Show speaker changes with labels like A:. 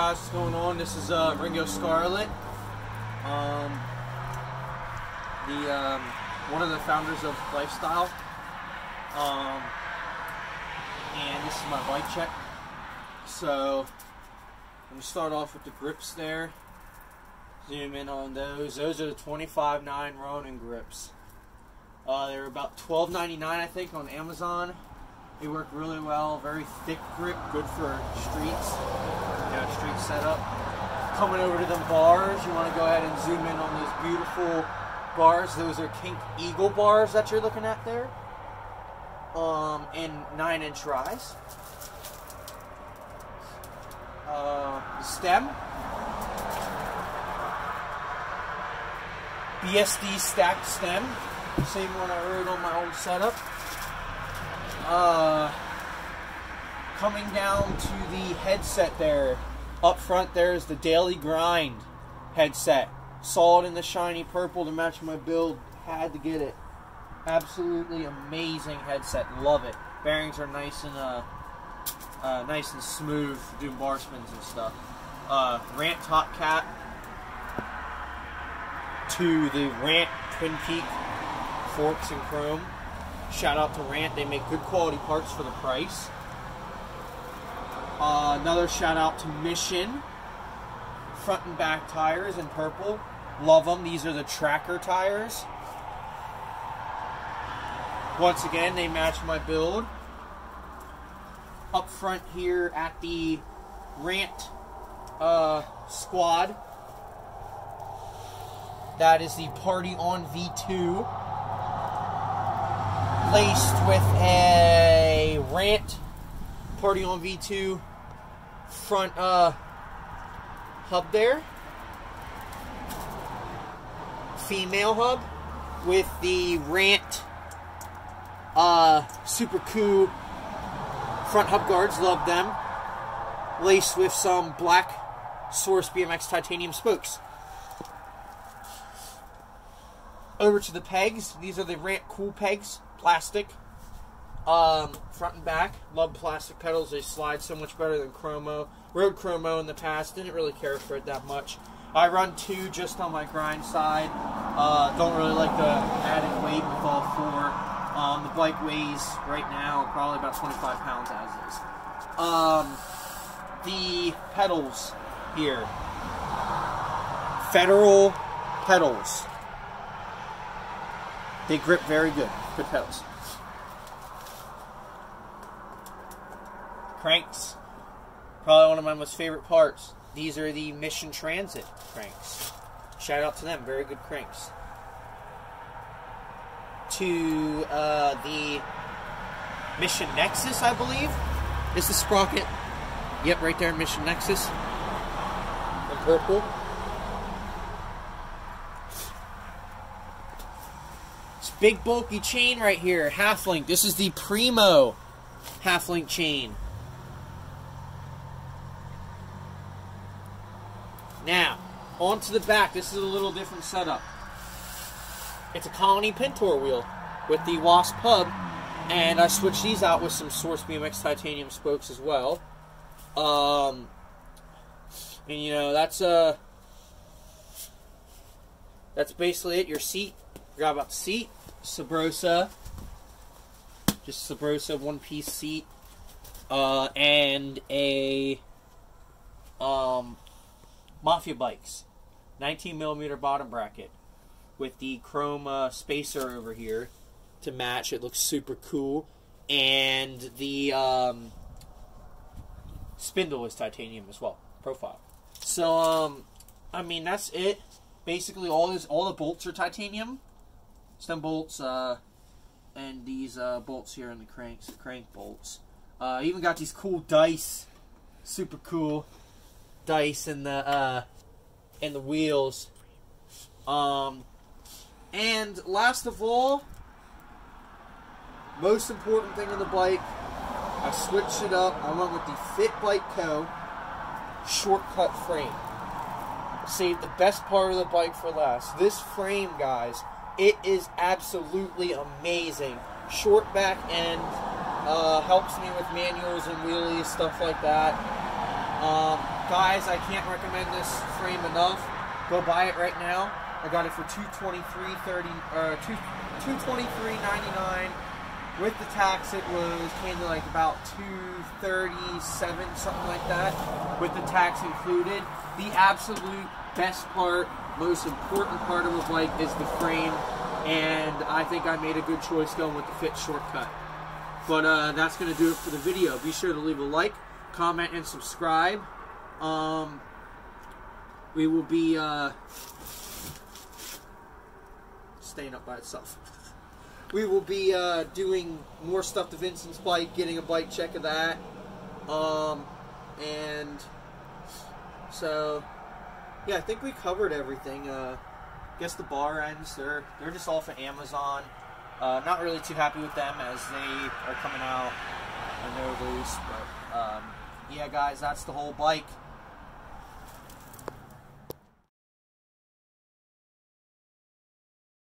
A: Guys, what's going on? This is uh, Ringo Scarlet, um, the um, one of the founders of Lifestyle, um, and this is my bike check. So I'm gonna start off with the grips there. Zoom in on those. Those are the 25.9 Ronin grips. Uh, they're about $12.99 I think on Amazon. They work really well. Very thick grip, good for streets. You street setup. Coming over to the bars, you want to go ahead and zoom in on those beautiful bars. Those are Kink Eagle bars that you're looking at there. Um, in nine inch rise. Uh, stem. BSD stacked stem. Same one I rode on my old setup. Uh, coming down to the headset there. Up front there is the Daily Grind headset. Saw it in the shiny purple to match my build. Had to get it. Absolutely amazing headset. Love it. Bearings are nice and uh, uh nice and smooth Do bar spins and stuff. Uh, Rant top cap to the Rant Twin Peak forks and chrome. Shout out to Rant, they make good quality parts for the price. Uh, another shout out to Mission, front and back tires in purple. Love them. These are the tracker tires. Once again, they match my build. Up front here at the Rant uh, squad, that is the Party on V2 laced with a Rant Party on V2 front uh, hub there. Female hub with the Rant uh, Super Cool front hub guards. Love them. Laced with some black Source BMX titanium spokes. Over to the pegs. These are the Rant Cool pegs plastic. Um, front and back, love plastic pedals. They slide so much better than chromo. Rode chromo in the past, didn't really care for it that much. I run two just on my grind side. Uh, don't really like the added weight with all four. Um, the bike weighs right now probably about 25 pounds as is. Um, the pedals here, Federal pedals. They grip very good. Good pedals. Cranks. Probably one of my most favorite parts. These are the Mission Transit cranks. Shout out to them. Very good cranks. To uh, the Mission Nexus, I believe, This is the sprocket. Yep, right there, Mission Nexus. In purple. Big bulky chain right here, half link. This is the Primo half link chain. Now, onto the back. This is a little different setup. It's a Colony Pintour wheel with the Wasp hub, and I switched these out with some Source BMX titanium spokes as well. Um, and you know that's uh that's basically it. Your seat, grab out the seat, Subrosa, just Subrosa one piece seat, uh, and a um, Mafia bikes, 19 millimeter bottom bracket with the chrome uh, spacer over here to match. It looks super cool, and the um, spindle is titanium as well, profile. So um, I mean that's it. Basically, all this all the bolts are titanium stem bolts, uh, and these uh, bolts here in the cranks, crank bolts. Uh, even got these cool dice, super cool dice in the uh, in the wheels. Um, and last of all, most important thing on the bike, I switched it up. I went with the Fit Bike Co. shortcut frame. Saved the best part of the bike for last. This frame, guys, it is absolutely amazing. Short back end uh, helps me with manuals and wheelies, stuff like that. Um, guys, I can't recommend this frame enough. Go buy it right now. I got it for 223.30 or 2 223.99. With the tax, it was came to like about 237, something like that. With the tax included, the absolute best part, most important part of a bike is the frame, and I think I made a good choice going with the fit shortcut. But uh, that's going to do it for the video. Be sure to leave a like, comment, and subscribe. Um, we will be uh, staying up by itself. We will be uh, doing more stuff to Vincent's bike, getting a bike check of that. Um, and so, yeah, I think we covered everything. Uh, guess the bar ends, they're, they're just off of Amazon. Uh, not really too happy with them as they are coming out and they're loose. But um, yeah, guys, that's the whole bike.